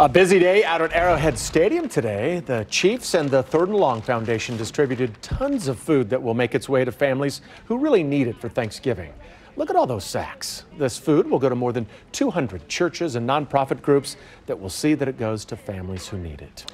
A busy day out at Arrowhead Stadium today. The Chiefs and the Third and Long Foundation distributed tons of food that will make its way to families who really need it for Thanksgiving. Look at all those sacks. This food will go to more than 200 churches and nonprofit groups that will see that it goes to families who need it.